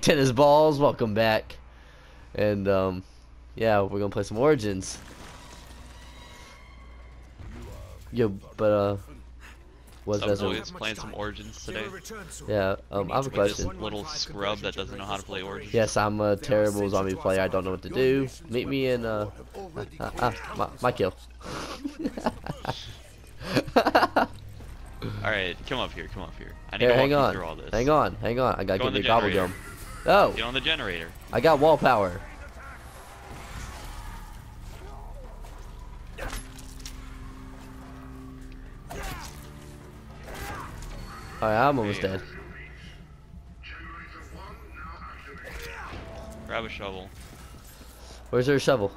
Tennis balls, welcome back. And um, yeah, we're gonna play some Origins. Yo, but uh, was Some that? boys playing some Origins today. Yeah, um, I have a With this question. little scrub that doesn't know how to play Origins. Yes, I'm a terrible zombie player. I don't know what to do. Meet me in uh, ah, ah, my, my kill. Alright, come up here, come up here. I need Here, to hang on, through all this. hang on, hang on. I gotta Go get on me a gobble generator. gum. Oh, Get on the generator. I got wall power. Alright, I'm almost dead. Grab a shovel. Where's their shovel?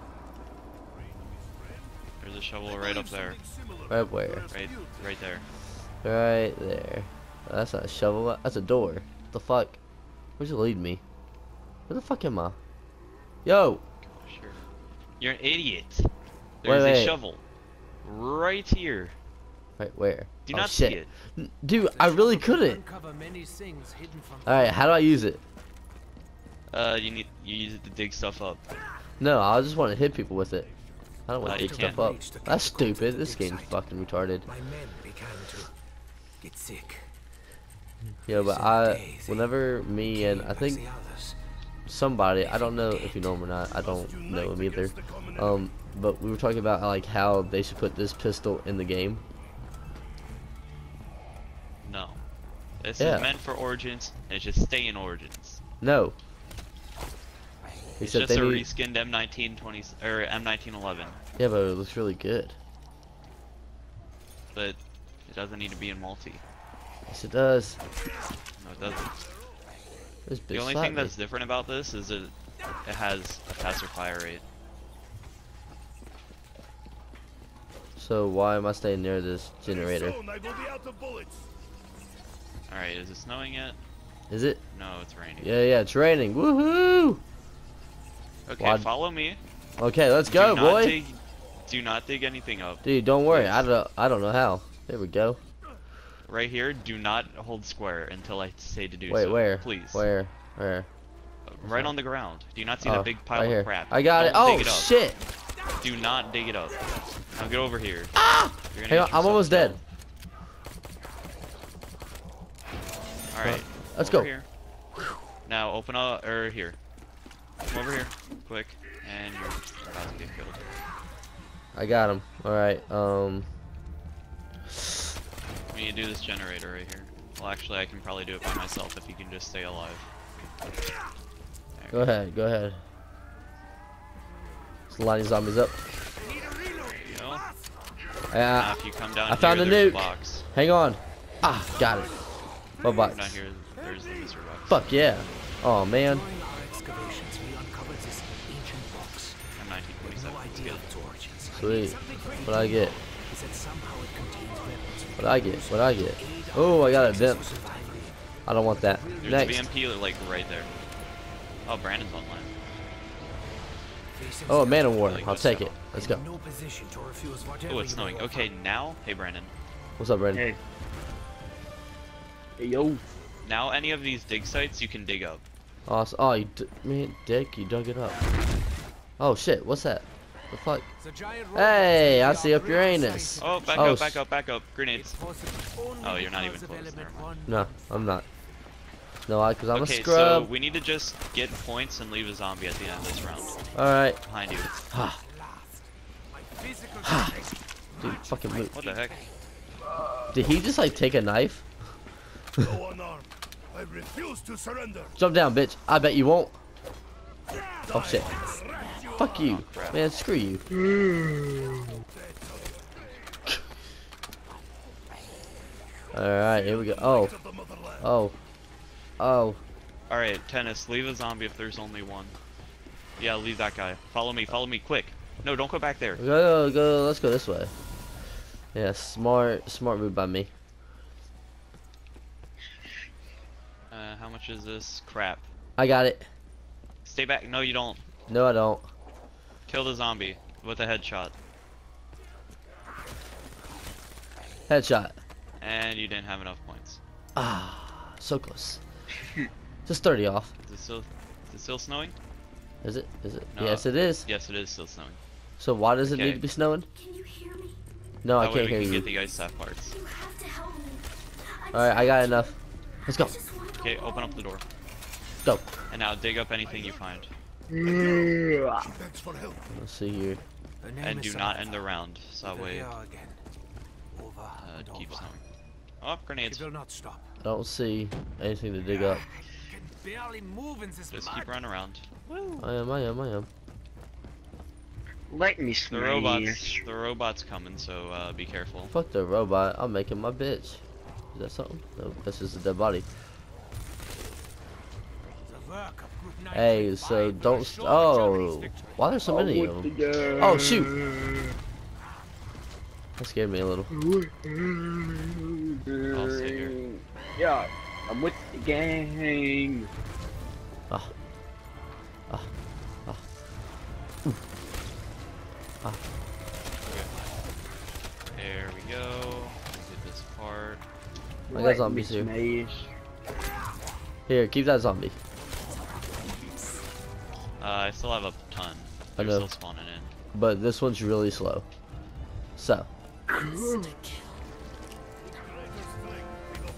There's a shovel right up there. Right where? Right right there. Right there. That's not a shovel. That's a door. What the fuck? Where's it lead me? Where the fuck am I? Yo! Sure. You're an idiot. There's wait. a shovel. Right here. Right where? Do oh, not shit. see it? N- Dude, I really couldn't. Alright, how do I use it? Uh, you need you use it to dig stuff up. No, I just want to hit people with it. I don't want Uh, to dig stuff can't. up. That's stupid. This game's fucking retarded. My men began to get sick. Yeah, but I, whenever me and I think somebody, I don't know if you know him or not. I don't know him either. Um, but we were talking about like how they should put this pistol in the game. No. This Yeah. is meant for Origins, and it should stay in Origins. No. It's said just they a need. reskinned M1920 or M1911, Yeah, but it looks really good. but it doesn't need to be in multi. Yes, it does. No, it doesn't. This The only slapped thing me. that's different about this is it it has a faster fire rate. So why am I staying near this generator? All right, is it snowing yet? Is it? No, it's raining. Yeah, yeah, it's raining. Woohoo! Okay, Wad- follow me. Okay, let's Do go, not boy. Dig, do not dig anything up. Dude, don't worry. Please. I don't. I don't know how. There we go. Right here, do not hold square until I say to do Wait, so. where? Please. Where? Where? Right on the ground. Do you not see Oh, the big pile right here. of crap? I got it. Don't Oh dig it up. shit! Do not dig it up. Now get over here. Ah! You're gonna Hang get on, I'm almost dead. All right. Let's over go. Here. Now open up or here. Come over here, quick, and you're about to get killed. I got him. All right. Um. Need to do this generator right here. Well, actually, I can probably do it by myself if you can just stay alive. There. Go ahead. Go ahead. Just lining zombies up. You know? Now, Ah, if you come down I found here, a nuke. box. hang on. Ah, got it. What Come down box? here, there's the box. Fuck yeah. Oh man. During our excavations, we uncovered this ancient box. M1947. No Let's idea get it. its origins. Sweet. What I get? Is that somehow it contains What I get? What I get? Oh, I got a vimp. I don't want that. There's Next. a VMP like right there. Oh, Brandon's online. Oh, a man of war. Like I'll take now. it. Let's go. No position to refuse whatever Oh, it's snowing. Okay, now, hey Brandon. What's up, Brandon? Hey. Hey, yo. Now any of these dig sites you can dig up. Awesome. Oh, you d man, dick, you dug it up. Oh shit, what's that? The fuck? Hey, I see be up Uranus. outside. Oh, back Oh, up, back up, back up. Grenades. It's possible only Oh, you're not even close, element never No, I'm not. No, I, cause I'm okay, a scrub. so we need to just get points and leave a zombie at the end of this round. All right. Behind you. Ha, My physical ha. Dude, fucking move. What the heck? Did he just like take a knife? I refuse to surrender. Jump down, bitch. I bet you won't. Oh shit. Fuck you, man. Screw you. All right, here we go. Oh, Of the motherland. oh, oh. Alright, tennis, leave a zombie if there's only one. Yeah, leave that guy. Follow me, follow me, quick. No, don't go back there. Go, go. Let's go this way. Yeah, smart, smart move by me. Uh, how much is this? Crap. I got it. Stay back. No, you don't. No, I don't. Kill the zombie with a headshot. Headshot. And you didn't have enough points. Ah, so close. Just 30 off. Is it still, is it still snowing? Is it? Is it? No. Yes, it is. Yes, it is still snowing. So why does it need to be snowing? Can you hear me? No, I that way can't we hear can you. get the ice staff parts. You have to help me. Alright, I got enough. Let's go. just, I just want to Okay, open up the door. Go. And now dig up anything you find. For help. Let's see here. And do not end the round, so that way again. Over uh, and it keeps over. snowing. Oh, grenades. Will not stop. I don't see anything to dig up. I can barely move in this Just mud. keep running around. I am, I am, I am. Let me The robots, the robots coming, so uh, be careful. Fuck the robot. I'm making my bitch. Is that something? No, that's just a dead body. The work of Group Hey, 935 so don't. St oh, Germany's victory. why there's so many of them? Oh, shoot. That scared me a little. I'll stay here. Yeah, I'm with the gang. Ah. Ah. Ah. Ooh. Ah. There we go. Get this part. I got zombies here. Here, keep that zombie. Uh, I still have a ton. I They're know. still spawning in. But this one's really slow. So,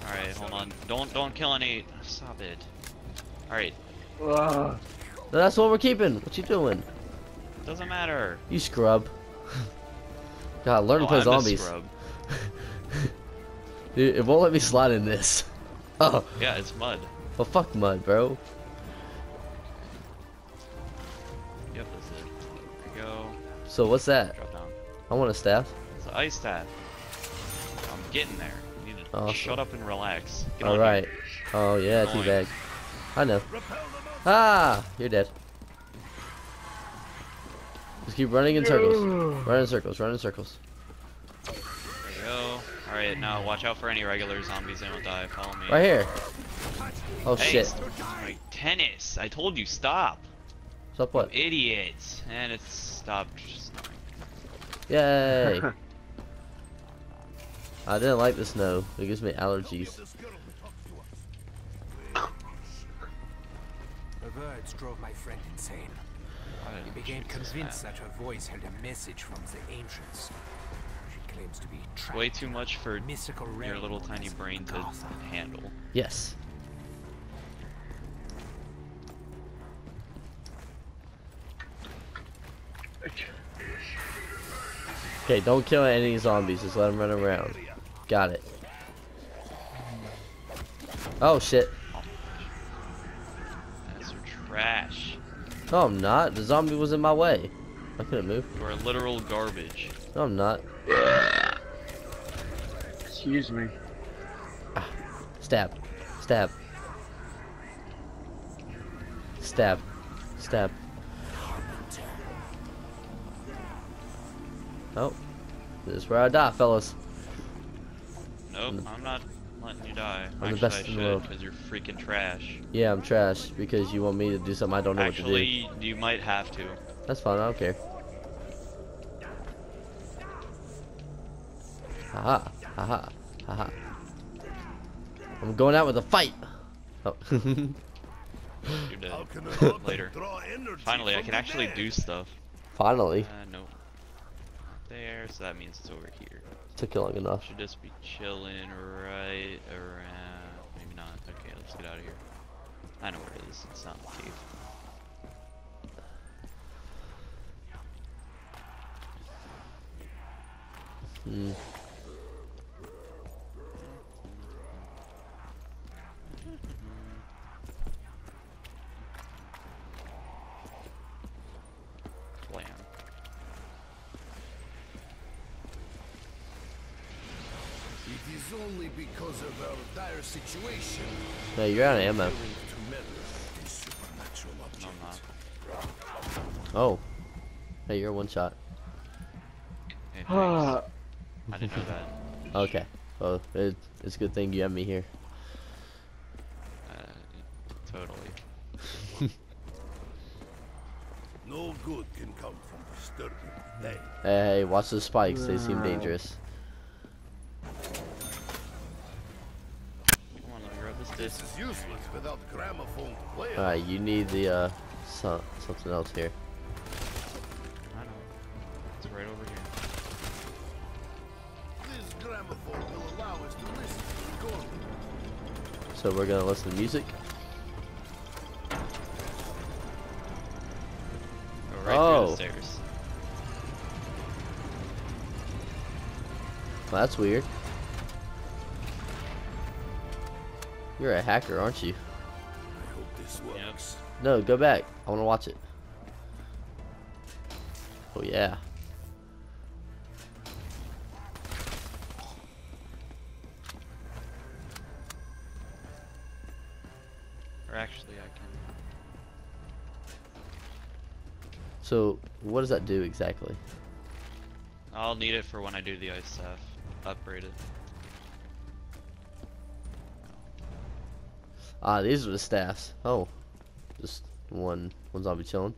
Alright, hold on. Don't don't kill any. Stop it. Alright, Ugh. that's what we're keeping. What you doing? doesn't matter. You scrub. God, learn Oh, to play I'm a zombies. scrub. Dude, it won't let me slide in this. Oh, Yeah, it's mud. well, fuck mud, bro. So what's that? Drop down. I want a staff. It's an ice staff. I'm getting there. You need to Awesome. shut up and relax. Get on here. Oh yeah, Annoying. teabag. I know. Repel them out. Ah, you're dead. Just keep running in circles. Run in circles. Run in circles. There you go. Alright, now watch out for any regular zombies. They don't die. Follow me. Right here. Oh Hey, shit. stop. Tennis. I told you stop. Stop what? Idiots. And it stopped snowing. Yay. I didn't like the snow. It gives me allergies. This girl who talks to us. The words drove my friend insane. Why He became convinced that? that her voice held a message from the ancients. She claims to be trapped Way too much for mystical your little tiny brain to Agartha. handle. Yes. Okay, don't kill any zombies. Just let them run around. Got it. Oh shit. That's trash. No, I'm not. The zombie was in my way. I couldn't move. You are literal garbage. No, I'm not. Excuse me. Ah, stab. Stab. Stab. Stab. Oh. This is where I die, fellas. Nope, I'm not letting you die. I'm the best I in the world. because you're freaking trash. Yeah, I'm trash because you want me to do something I don't know what to do. Actually, you might have to. That's fine, I don't care. Haha. Haha. Haha. I'm going out with a fight. Oh. You're dead. How can a robot Later. Finally, I can actually do stuff. Finally. Uh, nope. There, so that means it's over here. Took you long enough. Should just be chilling right around. Maybe not. Okay, let's get out of here. I know where it is. It's not in the cave. Hmm. It is only because of our dire situation No, you're out of ammo. willing to meddle with this supernatural No, object. I'm not. Oh. Hey, you're one shot. Hey. Ah, I didn't know that. Okay. Well, it, it's a good thing you have me here. Uh, totally. No good can come from disturbing the dead. Hey, watch the spikes. They seem dangerous. Come on, let me grab this This is useless without gramophone to play. Alright, you need the, uh, so something else here. I know. It's right over here. This gramophone will allow us to listen to recording. So we're gonna listen to music. Right Oh. Well, that's weird. You're a hacker, aren't you? I hope this works. No, go back. I want to watch it. Oh yeah. Or actually, I can. So what does that do exactly? I'll need it for when I do the ice staff. Upgrade it. Ah, these are the staffs. Oh, just one one zombie chilling.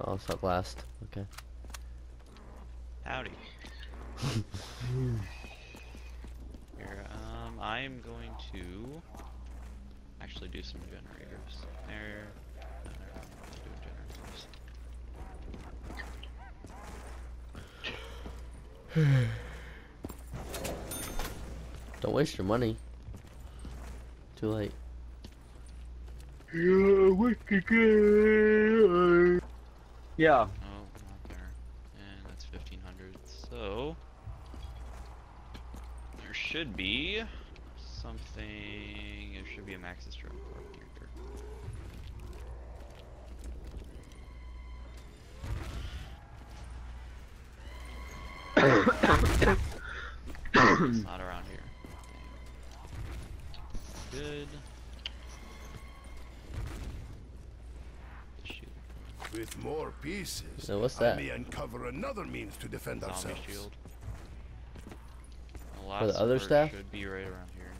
Oh, it's not blast. Okay. Howdy. Here, um, I'm going to actually do some generators. There. No, never mind, I'm doing generators. Don't waste your money. Too late. Yeah. Oh, not there. And that's 1500. So there should be something. There should be a Maxis drone port it's not around here. Dang. Good. Shoot. With more pieces, So what's I that? may uncover another means to defend Zombie ourselves. shield. The the other support staff? should be right around here.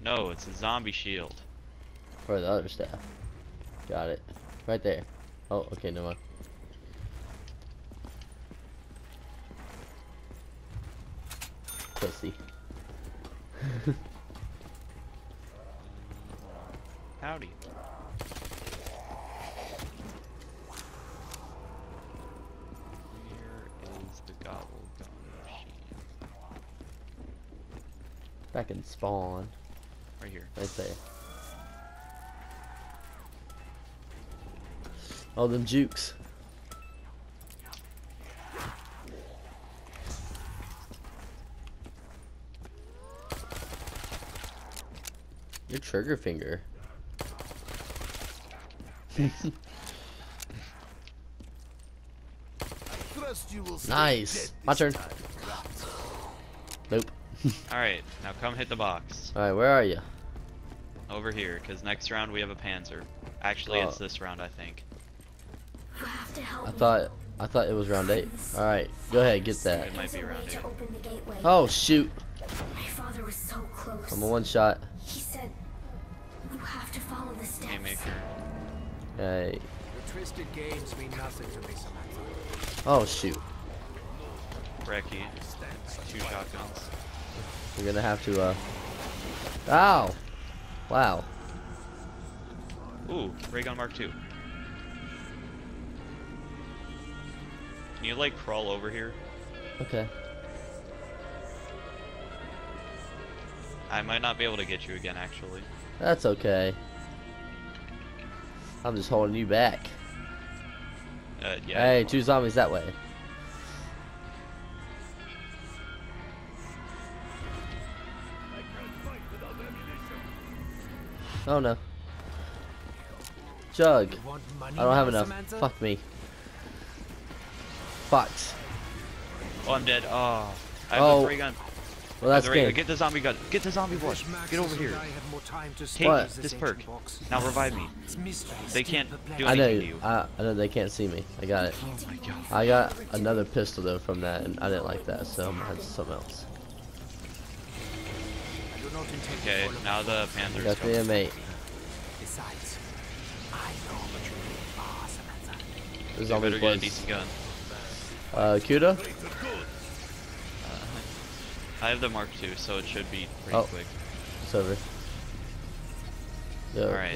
No, it's a zombie shield. For the other staff. Got it. Right there. Oh, okay, no more. Pussy. Howdy. Where is the gobble gum machine? Back in spawn. Right here. Right there. All them jukes. Your trigger finger. Trust you will stay Nice. My turn. time. Nope. Alright, now come hit the box. Alright, where are you? Over here, because next round we have a Panzer. Actually, it's Oh. this round, I think. You have to help I thought I thought it was round eight. Alright, go ahead, get that. It might be a around way here. to open the gateway. Oh shoot. My father was so close. I'm a one shot. He said, you have to follow the steps. Haymaker. Hey. Your twisted games mean nothing to me, Samantha. Oh shoot. Brekkie. Two shotguns. We're gonna have to uh Ow! Wow. Ooh, ray gun mark 2. Can you like crawl over here? Okay. I might not be able to get you again, actually. That's okay. I'm just holding you back. Uh, yeah. Hey, two zombies that way. I can't fight without ammunition. Oh no. Jug. You want money I don't have enough. Samantha? Fuck me. Fox. Oh, I'm dead. Oh. I have Oh, the ray gun. Well, that's the good. Get the zombie gun. Get the zombie boy. Get over here. I had more time to Take What? this perk. Now revive me. They can't perplex do I know anything to you. you. I, I know they can't see me. I got it. Oh my god. I got another pistol though from that, and I didn't like that, so I'm gonna have something else. I do not intend to Okay, now the footsteps. Panzer's Got the coming. M8. Besides, I know what you really are, Samantha. The You zombie better get a decent gun. Uh, Kuda? I have the Mark II, so it should be pretty Oh. quick. it's over. Yo, Alright,